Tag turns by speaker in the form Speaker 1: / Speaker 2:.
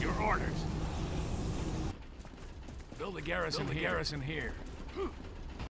Speaker 1: Your orders. Build a garrison Build a here. garrison here.